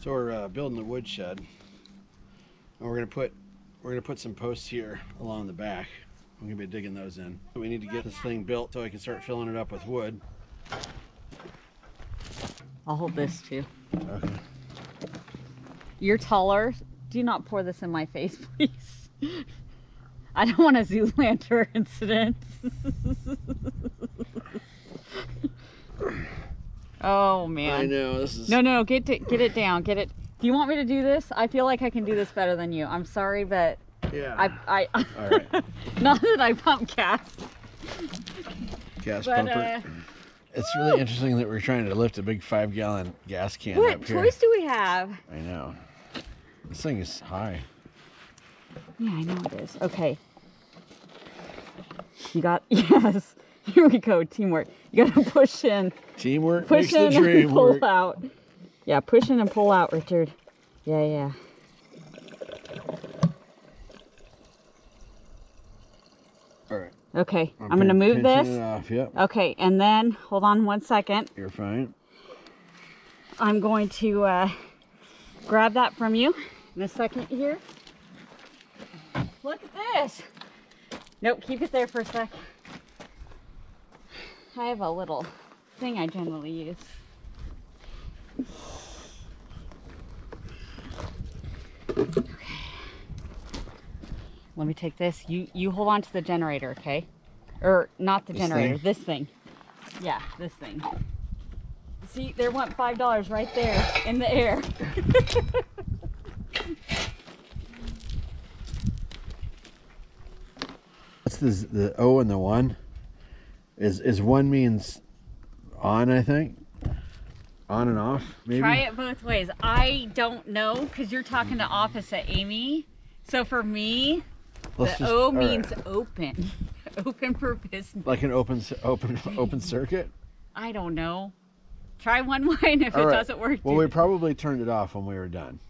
So we're uh, building the wood shed, and we're gonna put we're gonna put some posts here along the back. I'm gonna be digging those in. We need to get this thing built so I can start filling it up with wood. I'll hold this too. Okay. You're taller. Do not pour this in my face, please. I don't want a Zoolander incident. oh man. I know this is. No, no, get it, get it down, get it. Do you want me to do this? I feel like I can do this better than you. I'm sorry, but Yeah. I, I, All right. not that I pump gas, Gas but pumper. uh, It's really interesting that we're trying to lift a big five gallon gas can what up here. choice do we have? I know. This thing is high. Yeah, I know it is. Okay. You got yes. Here we go. Teamwork. You got to push in, Teamwork push in, dream and pull work. out. Yeah, push in and pull out, Richard. Yeah, yeah. All right. Okay, I'm gonna move this. Yep. Okay, and then hold on one second. You're fine. I'm going to uh, grab that from you in a second here. Look at this. Nope, keep it there for a sec. I have a little thing I generally use. Okay. Let me take this. You you hold on to the generator, okay? Or not the This generator, thing? this thing. Yeah, this thing. See, there went five dollars right there in the air. What's the the O and the one? Is is one means on? I think on and off. Maybe. Try it both ways. I don't know because you're talking to opposite Aimee. So for me, Let's the just- O all right. means open, open for business. like an open open open circuit. I don't know. Try one way, and if All it right. doesn't work, Well, we the- probably turned it off when we were done,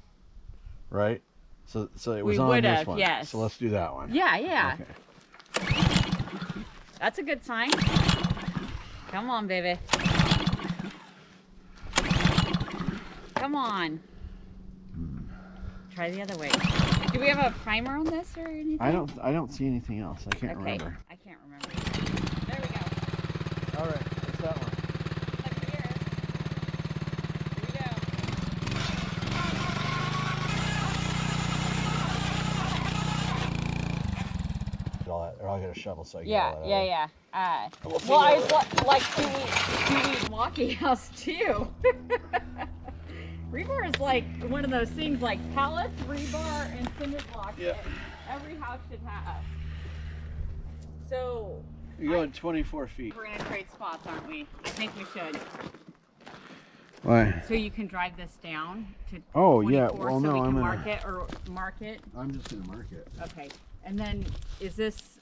right? So so it was We on would this have, one. yes. So let's do that one. yeah, yeah, Okay. That's a good sign. Come on, baby. Come on. Try the other way. Do we have a primer on this or anything? I don't I don't see anything else. I can't Okay, remember. I can't remember. There we go. All right, it's that one. Up here. Here we go. Get all that, or I'll get a shovel so I can Yeah, yeah, yeah. Uh, We'll well, I was li- like, do we, do we walkie house too? rebar is like one of those things like pallets, rebar, and cinder block Yeah. every house should have. So You're going 24 feet. we're gonna trade spots, aren't we? I think we should. Why? So you can drive this down to Oh, yeah. Well, so no, we I'm can gonna- mark it or mark it. I'm just gonna mark it. Okay. And then is this?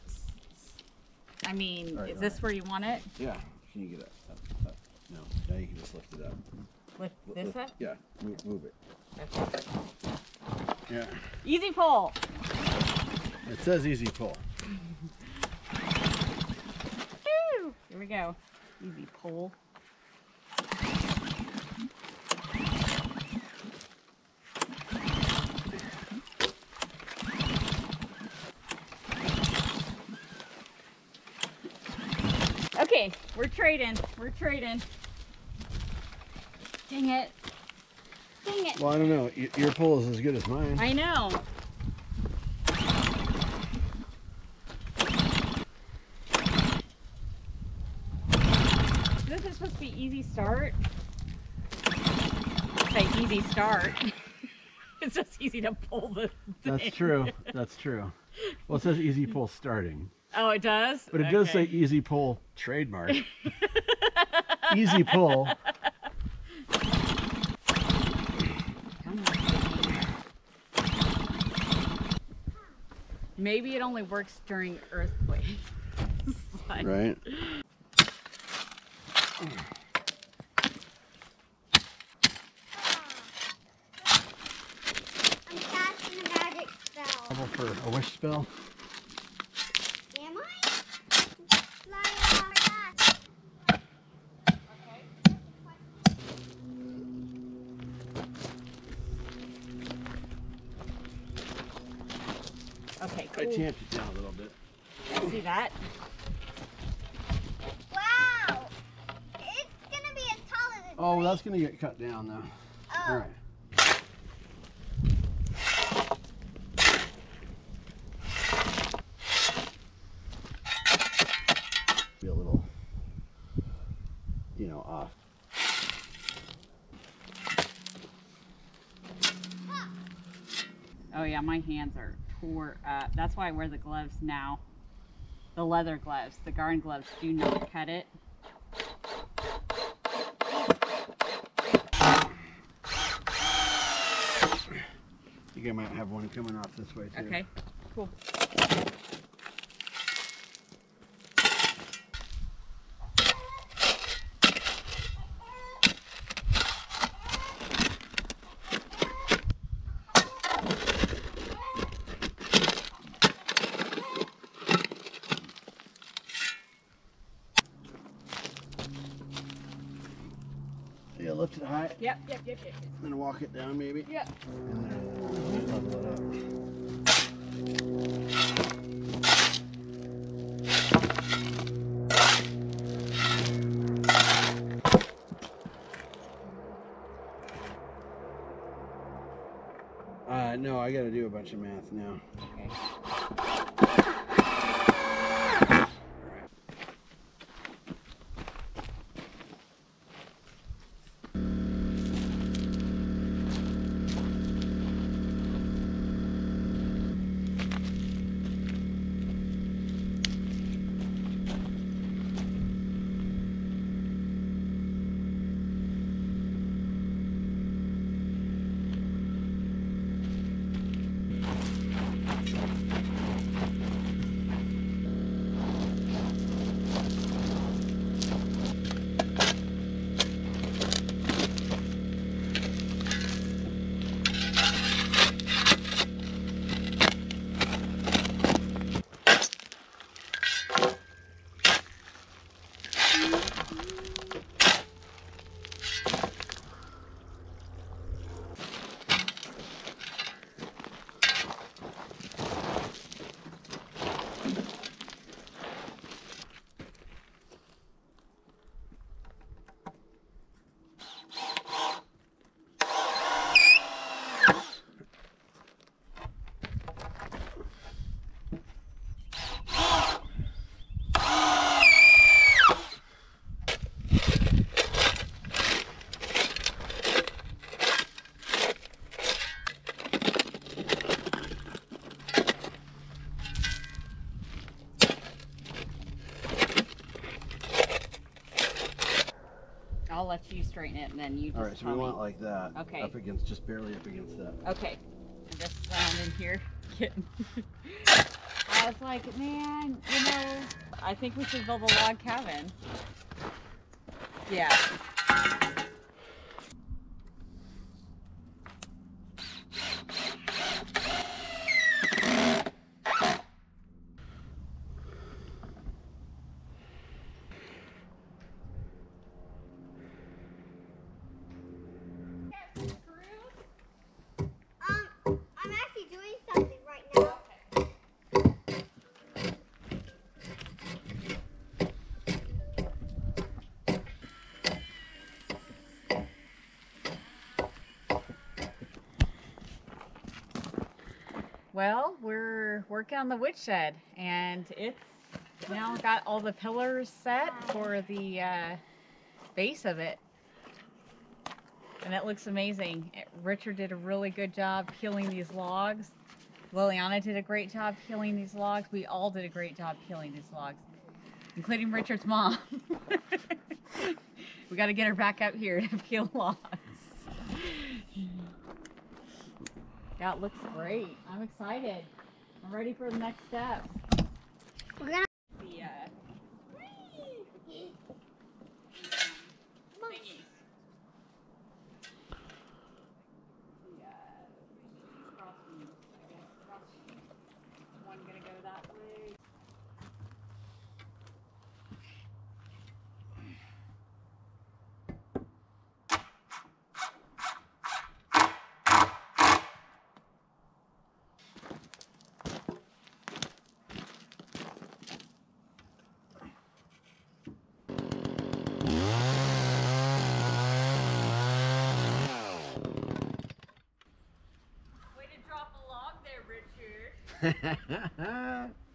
I mean, Alright, is this where you want it? Yeah. Can you get it up, up? No. Now you can just lift it up. Lift Li- this lift- up? Yeah. Move, move it. Okay. Yeah. Easy pull. It says easy pull. Woo! Here we go. Easy pull. Okay, we're trading. We're trading. Dang it. Dang it. Well, I don't know. Your pull is as good as mine. I know. This is supposed to be easy start. Say easy start. it's just easy to pull the That's true. That's true. Well, it says easy pull starting, Oh, it does? but it does say Okay. easy pull trademark. easy pull. Come on. Maybe it only works during earthquakes. Like- Right. I'm casting a magic spell. Trouble for a wish spell. Tamped it down a little bit. See that? Wow. It's gonna be as tall as a Oh, tree. that's gonna get cut down though. Oh. All right. Be a little, you know, off. Oh yeah, my hands are tore up. Uh, that's why I wear the gloves now. The leather gloves. The garden gloves do not cut it. I think I might have one coming off this way too. Okay, cool. Yeah, lift it high, Yep, yep, yep, yep. then walk it down maybe. Yep. And then level it up. Uh, no, I gotta do a bunch of math now. Okay. I'll let you straighten it and then you just All right, so we me. want like that. Okay. Up against, just barely up against that. Okay. I'm just down in here. Getting. I was like, man, you know, I think we should build a log cabin. Yeah. Um, I'm actually doing something right now. Well, we're working on the woodshed, and it's now got all the pillars set for the uh, base of it, and it looks amazing. It- Richard did a really good job peeling these logs. Liliana did a great job peeling these logs. We all did a great job peeling these logs, including Richard's mom. we got to get her back up here to peel logs. Yeah, it looks great. I'm excited. I'm ready for the next step. We're gonna. The uh, thingies. The, uh, crossbeams, I guess, crossbeams. One gonna go that way. Hi. Looks really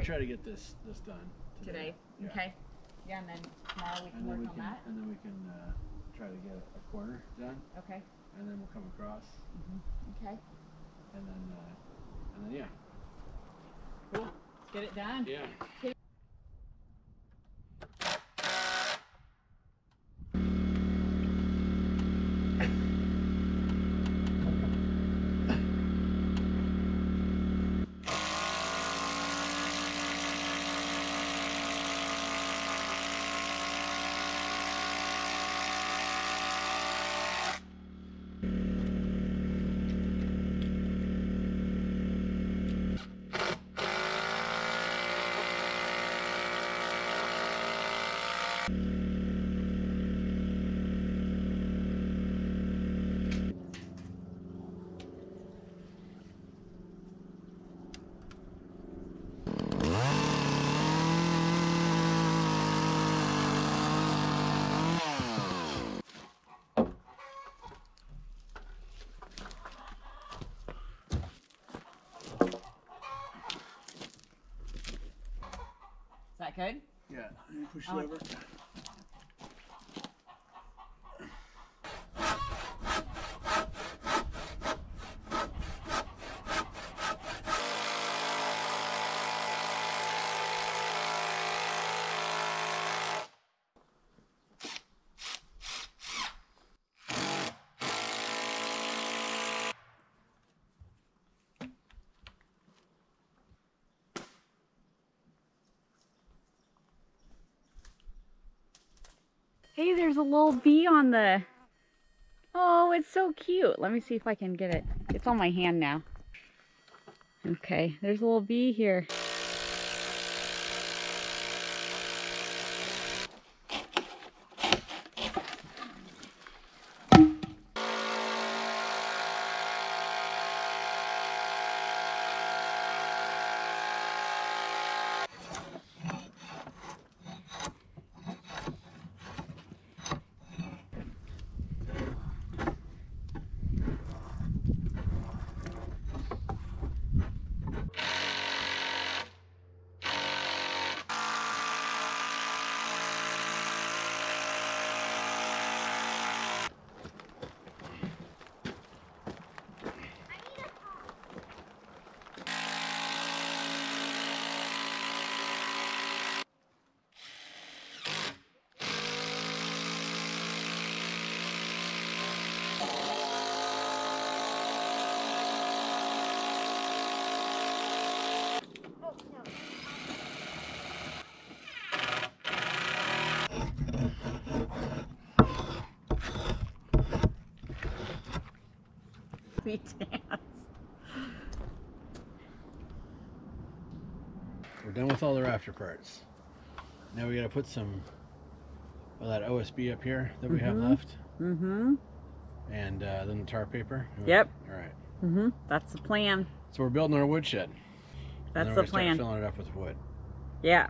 good. I want to try to get this this done Today. Yeah. Okay. Yeah, and then tomorrow we can And then work we on can that. and then we can uh, try to get a corner done, Okay. and then we'll come across, Okay. and then uh, and then yeah. Cool. Let's get it done. Yeah. Good? Yeah. Push it over. Hey, there's a little bee on the. Oh, it's so cute. Let me see if I can get it. It's on my hand now. Okay, there's a little bee here. Dance. We're done with all the rafter parts. Now we got to put some of that OSB up here that we have Mhm. left, Mm-hmm. and uh, then the tar paper. Yep. All right. Mm-hmm. That's the plan. So we're building our woodshed. That's the we're gonna start plan. Filling it up with wood. Yeah.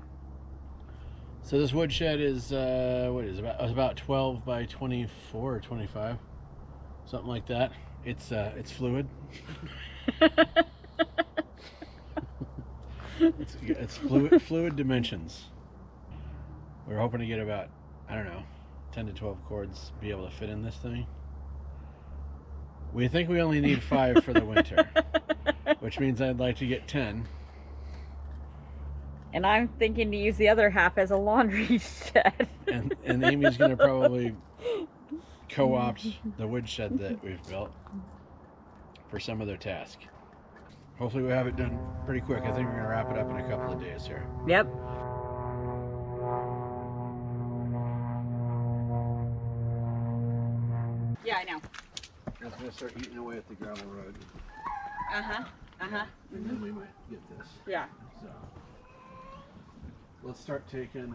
So this woodshed is uh, what is it, about? It's about 12 by 24 or 25, something like that. It's uh, it's fluid. It's, it's fluid fluid dimensions. We're hoping to get about I don't know, 10 to 12 cords be able to fit in this thing. We think we only need five for the winter, which means I'd like to get 10. and I'm thinking to use the other half as a laundry shed. and and Aimee's gonna probably co-opt the woodshed that we've built for some other task. hopefully we have it done pretty quick. I think we're gonna wrap it up in a couple of days here. Yep. Yeah, I know. It's gonna start eating away at the gravel road, Uh huh. Uh huh. and then we might get this. Yeah. So let's start taking.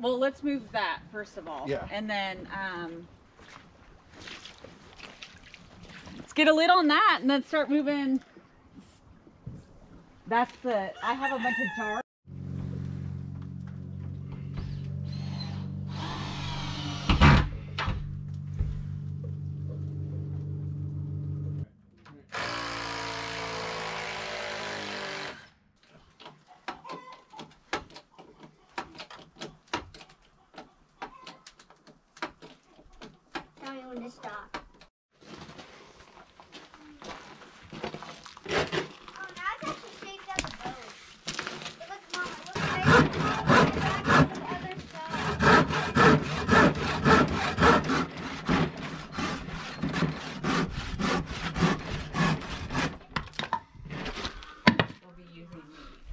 Well, let's move that first of all. Yeah. And then um, let's get a lid on that, and then start moving. That's the. I have a bunch of jars. Tell me when to stop. Oh, now it's actually shaped as a boat. But look, Mom, it looks like it's back to the other side. We'll be using these.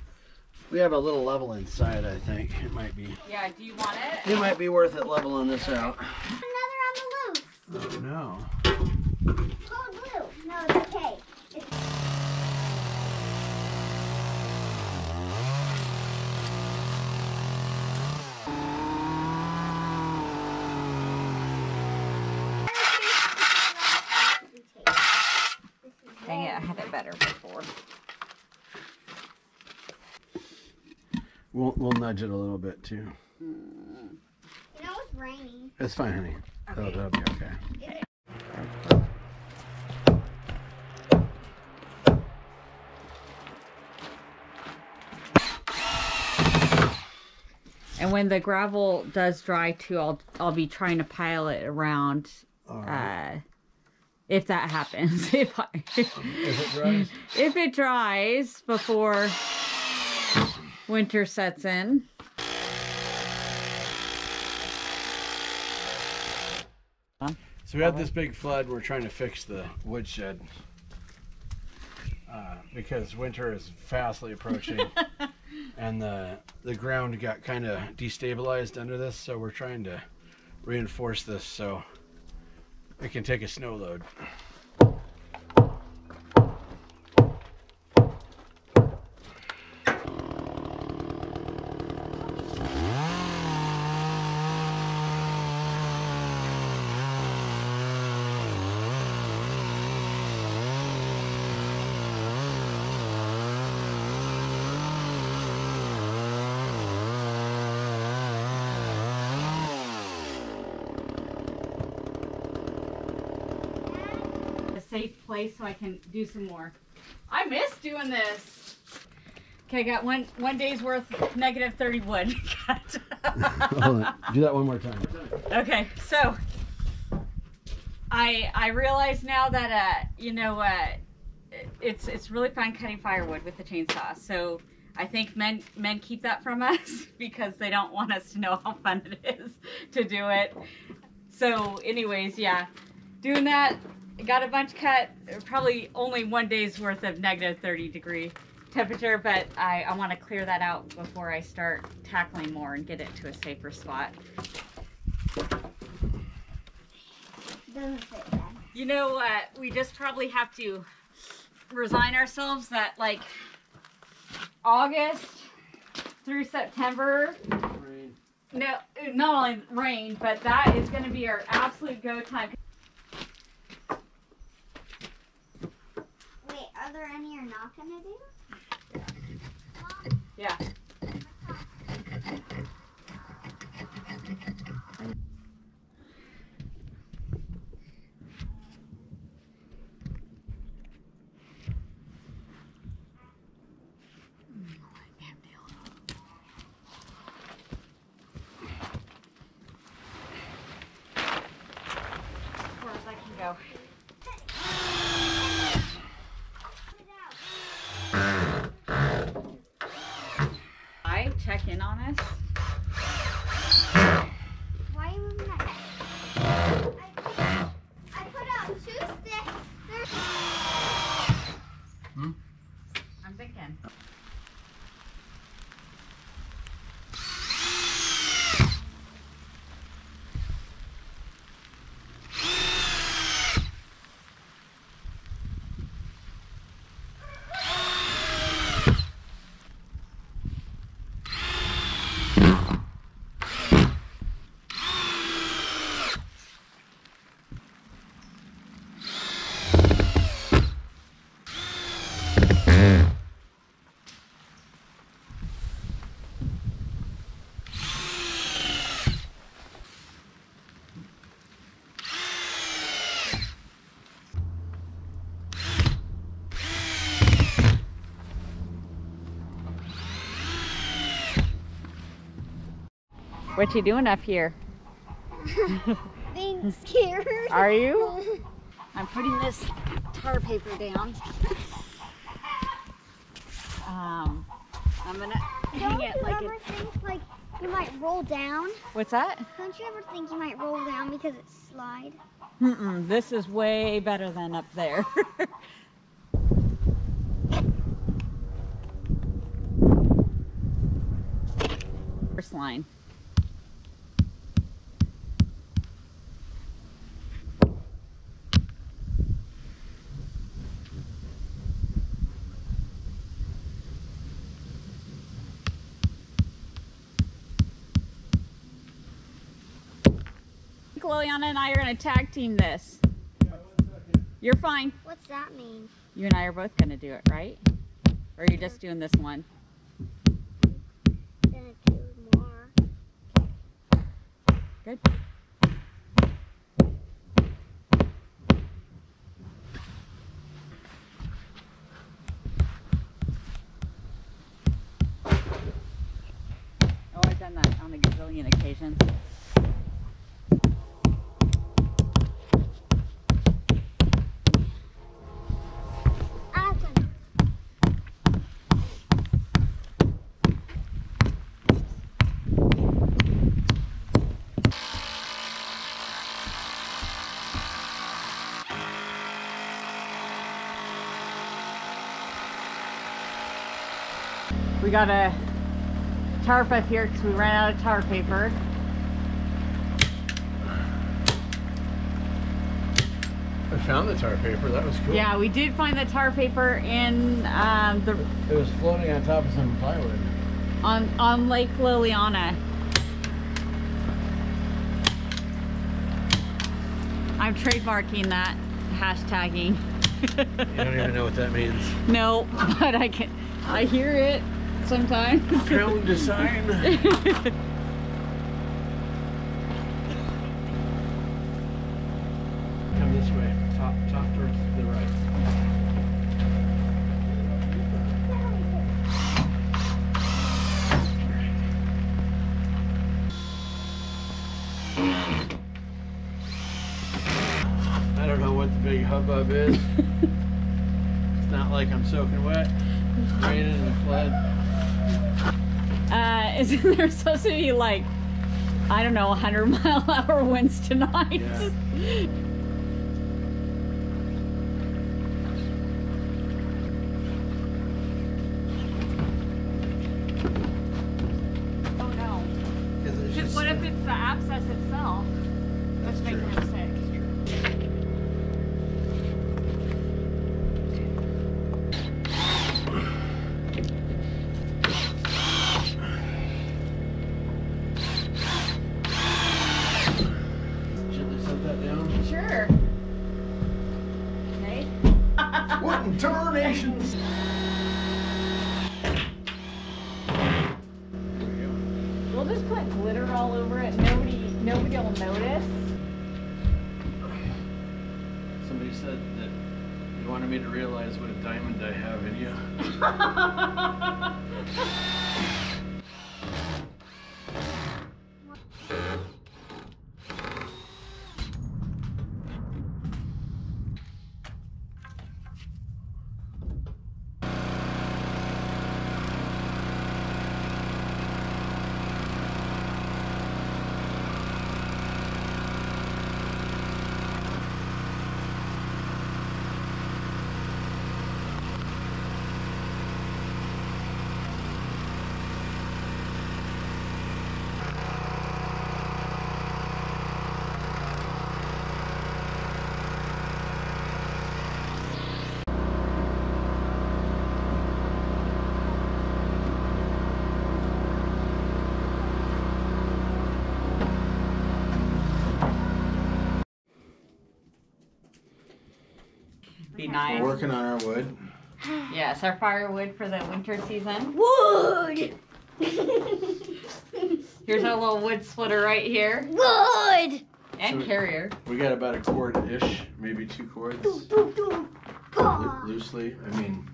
We have a little level inside. I think it might be. Yeah. Do you want it? It might be worth it leveling this out. Another on the loose. No. Cold blue. No, it's okay. It's Dang it! I had it better before. We'll we'll nudge it a little bit too. You know it's raining. It's fine, honey. That'll, that'll be okay. And when the gravel does dry too, I'll I'll be trying to pile it around. All right. Uh, if that happens, if I, if it dries, if it dries before winter sets in. So we had this big flood. We're trying to fix the woodshed uh, because winter is fastly approaching, and the the ground got kind of destabilized under this. So we're trying to reinforce this so it can take a snow load. Safe place so I can do some more. I miss doing this. Okay, I got one one day's worth of negative 30 wood. Do that one more time. okay, so I I realize now that uh you know uh it's it's really fun cutting firewood with the chainsaw. So I think men men keep that from us because they don't want us to know how fun it is to do it. So anyways, yeah. Doing that got a bunch cut probably only one day's worth of negative 30 degree temperature but i, I want to clear that out before i start tackling more and get it to a safer spot doesn't fit that. you know what? we just probably have to resign ourselves that like august through september no not only rain but that is going to be our absolute go time Wait, are there any you're not gonna do? yeah as far as I can go. Put it out. What you doing up here? Being scared. Are you? I'm putting this tar paper down. Um, I'm gonna hang Don't you like ever it. think like you might roll down? What's that? Don't you ever think you might roll down because it slide? Mm-mm, this is way better than up there. First line. Liliana and I are gonna tag team this. You're fine. What's that mean? You and I are both gonna do it, right? Or are you just doing this one? Gonna do more. Good. We got a tarp up here because we ran out of tar paper. I found the tar paper. That was cool. Yeah, we did find the tar paper in um, the It was floating on top of some plywood. on on Lake Liliana. I'm trademarking that hashtagging. You don't even know what that means. no, but I can I hear it sometimes. Crown design. like I'm soaking wet. It's raining and flood. uh, isn't there supposed to be like I don't know 100 mile hour winds tonight? Yeah. nice. We're working on our wood. Yes, our firewood for the winter season. Wood. Here's our little wood splitter right here Wood. and So- carrier. We got about a cord ish, maybe two cords. Loosely. I mean,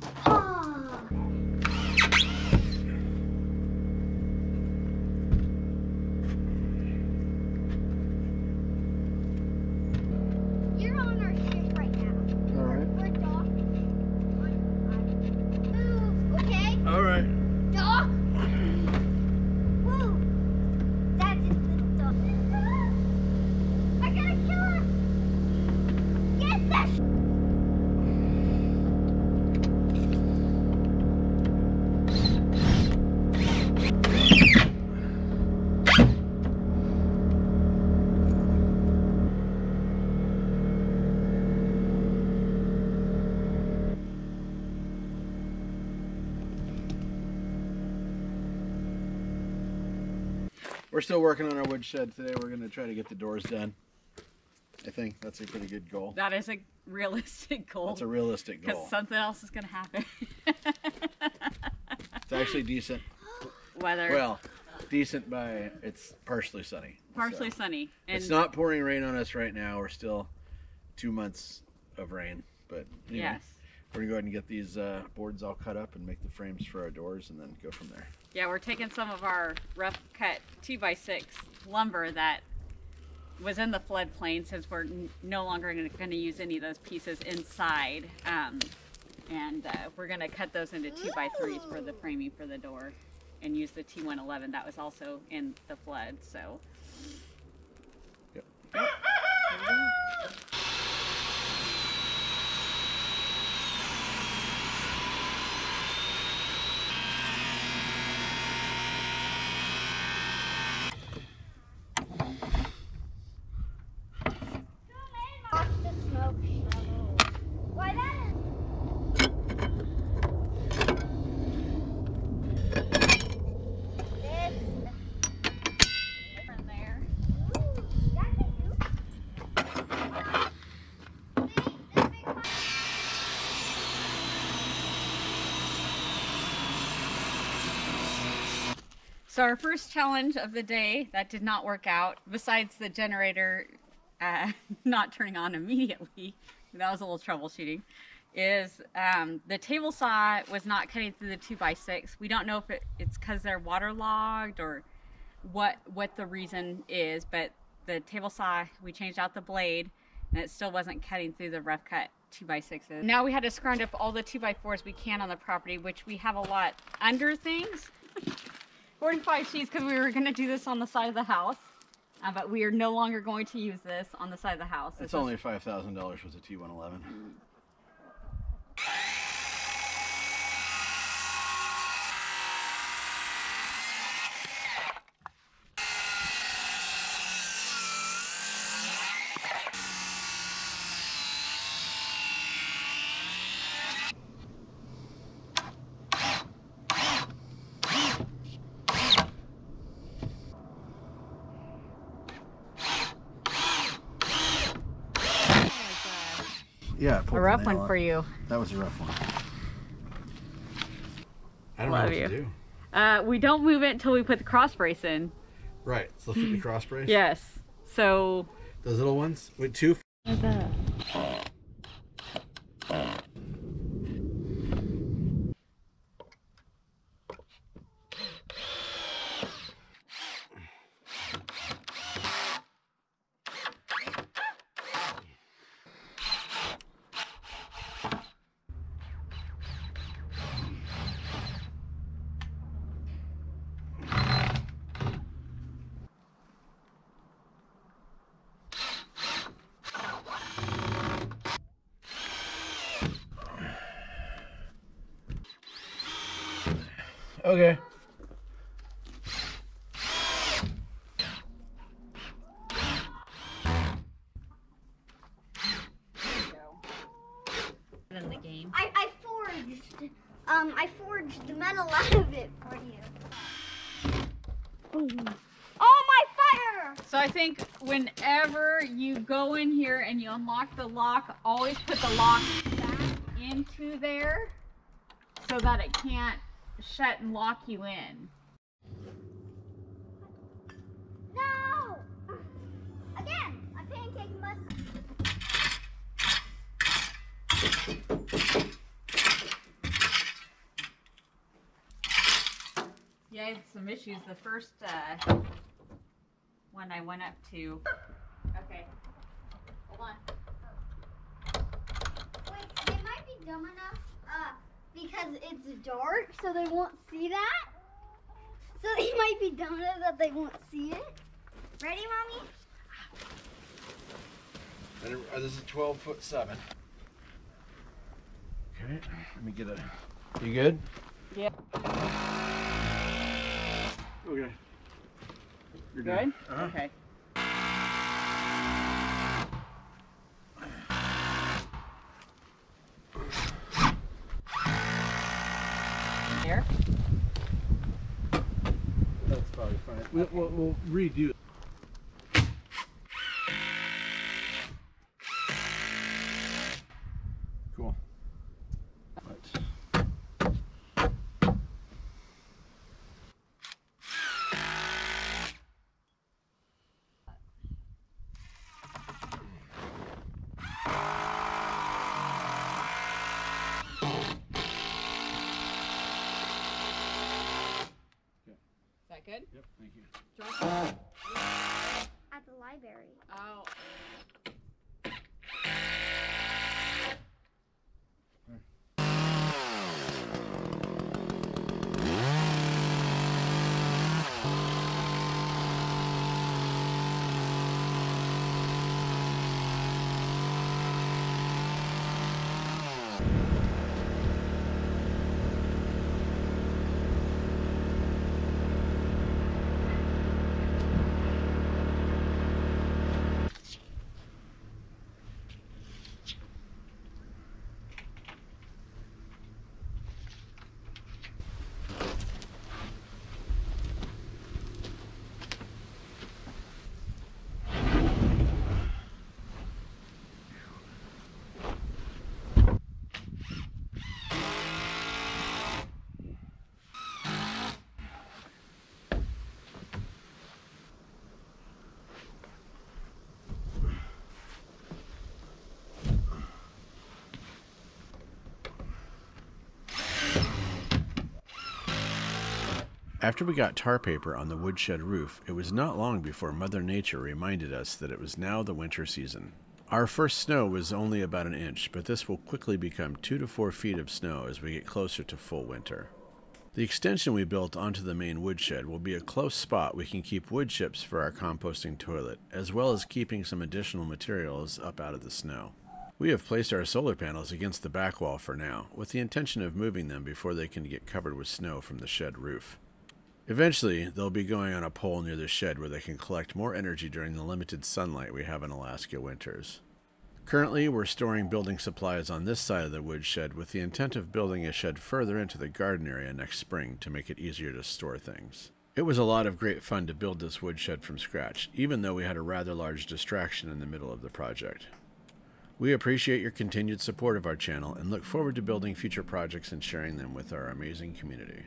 still working on our woodshed today. We're gonna try to get the doors done. I think that's a pretty good goal. That is a realistic goal. That's a realistic goal. Because something else is going to happen. It's actually decent. Weather. Well, decent by it's partially sunny. partially so. sunny. And It's not pouring rain on us right now. We're still two months of rain, but anyway, Yes. we're gonna go ahead and get these uh, boards all cut up and make the frames for our doors, and then go from there. Yeah, we're taking some of our rough cut 2x6 lumber that was in the floodplain since we're no longer going to use any of those pieces inside. Um, and uh, we're going to cut those into 2x3s for the framing for the door and use the T111 that was also in the flood. So, Yep. Off the smoke shovel. Why that? This. from there. Ooh, that's a you. See, this big one. So our first challenge of the day that did not work out, besides the generator uh, not turning on immediately, that was a little troubleshooting, is um, the table saw was not cutting through the two by six. We don't know if it, it's because they're waterlogged or what what the reason is, but the table saw we changed out the blade and it still wasn't cutting through the rough cut two by sixes. Now we had to scrounge up all the two by fours we can on the property, which we have a lot under things. 45 sheets because we were going to do this on the side of the house. Uh, but we are no longer going to use this on the side of the house. It's, it's only $5,000 with a T111. A rough one for you. That was a rough one. I don't Love know what you. to do. Uh, we don't move it until we put the cross brace in. Right, so let's get the cross brace. Yes. So. Those little ones with two. Okay. In the game. I, I forged, um, I forged the metal out of it for you. Oh my fire! So I think whenever you go in here and you unlock the lock, always put the lock back into there so that it can't shut and lock you in. No! Again, a pancake must. Yeah, I had some issues. The first uh, one I went up to. Okay. Hold on. Wait, they might be dumb enough, uh, because it's dark, so they won't see that. So they might be dumb enough that they won't see it. Ready, mommy? And uh, this is twelve foot seven. Okay, let me get a. You good? Yeah. Okay. You're Good? Uh-huh. Okay. There. That's probably fine. We'll, we'll. Cool. But Is that good? Yep, thank you. Drop At the library. After we got tar paper on the woodshed roof, it was not long before Mother Nature reminded us that it was now the winter season. Our first snow was only about an inch, but this will quickly become two to four feet of snow as we get closer to full winter. The extension we built onto the main woodshed will be a close spot we can keep wood chips for our composting toilet, as well as keeping some additional materials up out of the snow. We have placed our solar panels against the back wall for now, with the intention of moving them before they can get covered with snow from the shed roof. Eventually, they'll be going on a pole near the shed where they can collect more energy during the limited sunlight we have in Alaska winters. Currently, we're storing building supplies on this side of the woodshed with the intent of building a shed further into the garden area next spring to make it easier to store things. It was a lot of great fun to build this woodshed from scratch, even though we had a rather large distraction in the middle of the project. We appreciate your continued support of our channel and look forward to building future projects and sharing them with our amazing community.